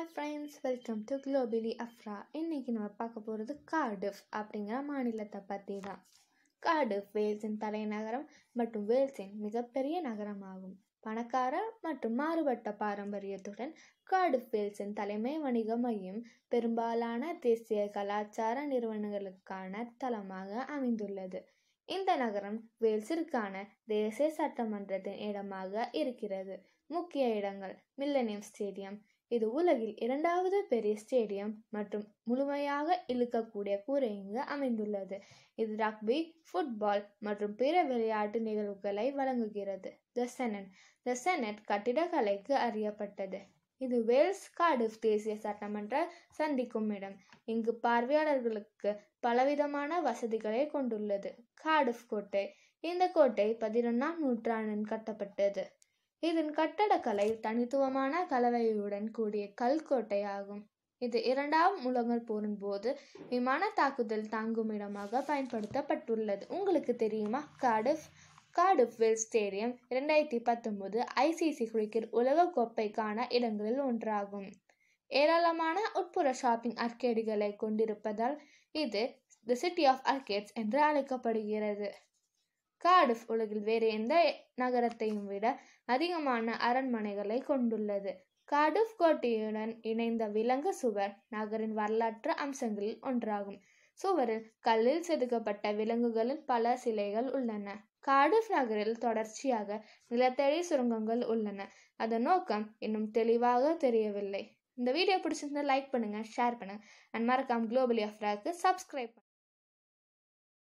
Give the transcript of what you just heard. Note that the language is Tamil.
Hi friends welcome to globally Afra இன்றைக்கி நம்ம பார்க்க போகிறது கார்டிஃப் அப்படிங்கிற மாநிலத்தை பற்றி தான் கார்டிஃப் வேல்ஸின் தலைநகரம் மற்றும் வேல்ஸின் மிகப்பெரிய நகரமாகும். பணக்கார மற்றும் மாறுபட்ட பாரம்பரியத்துடன் கார்டிஃப் வேல்ஸின் தலைமை வணிக மையம் பெரும்பாலான தேசிய கலாச்சார நிறுவனங்களுக்கான தளமாக அமைந்துள்ளது. இந்த நகரம் வேல்ஸிற்கான தேசிய சட்டமன்றத்தின் இடமாக இருக்கிறது. முக்கிய இடங்கள் மில்லனியம் ஸ்டேடியம் இது உலகில் இரண்டாவது பெரிய ஸ்டேடியம் மற்றும் முழுமையாக இழுக்கக்கூடிய கூரை இங்கு அமைந்துள்ளது. இது ரக்பி ஃபுட்பால் மற்றும் பிற விளையாட்டு நிகழ்வுகளை வழங்குகிறது. த செனட் த செனட் கட்டிடக்கலைக்கு அறியப்பட்டது. இது வேல்ஸ் கார்டிஃப் தேசிய சட்டமன்ற சந்திக்கும் இடம். இங்கு பார்வையாளர்களுக்கு பலவிதமான வசதிகளை கொண்டுள்ளது. கார்டிஃப் கோட்டை. இந்த கோட்டை பதினொன்றாம் நூற்றாண்டில் கட்டப்பட்டது. இதன் கட்டடக்கலை தனித்துவமான கலவையுடன் கூடிய கல்கோட்டை ஆகும் இது இரண்டாம் உலகப் போரின் போது விமான தாக்குதல் தாங்கும் இடமாக பயன்படுத்தப்பட்டுள்ளது. உங்களுக்கு தெரியுமா? கார்டிஃப் கார்டிஃப் ஸ்டேடியம் இரண்டாயிரத்தி பத்தொன்பது ஐசிசி கிரிக்கெட் உலகக்கோப்பைக்கான இடங்களில் ஒன்றாகும். ஏராளமான உட்புற ஷாப்பிங் அர்கேடுகளை கொண்டிருப்பதால் இது தி சிட்டி ஆஃப் அர்கேட்ஸ் என்று அழைக்கப்படுகிறது. கார்டிஃப் உலகில் வேறு எந்த நகரத்தையும் விட அதிகமான அரண்மனைகளை கொண்டுள்ளது. காடுஃப் கோட்டையுடன் இணைந்த விலங்கு சுவர் நகரின் வரலாற்று அம்சங்களில் ஒன்றாகும். சுவரில் கல்லில் செதுக்கப்பட்ட விலங்குகளின் பல சிலைகள் உள்ளன. காடுஃப் நகரில் தொடர்ச்சியாக நிலத்தடி சுரங்கங்கள் உள்ளன. அதன் நோக்கம் இன்னும் தெளிவாக தெரியவில்லை. இந்த வீடியோ பிடிச்சிருந்தா லைக் பண்ணுங்க ஷேர் பண்ணுங்க. அண்ட் மறக்காம குளோபலி அஃப்ராக்கு சப்ஸ்கிரைப்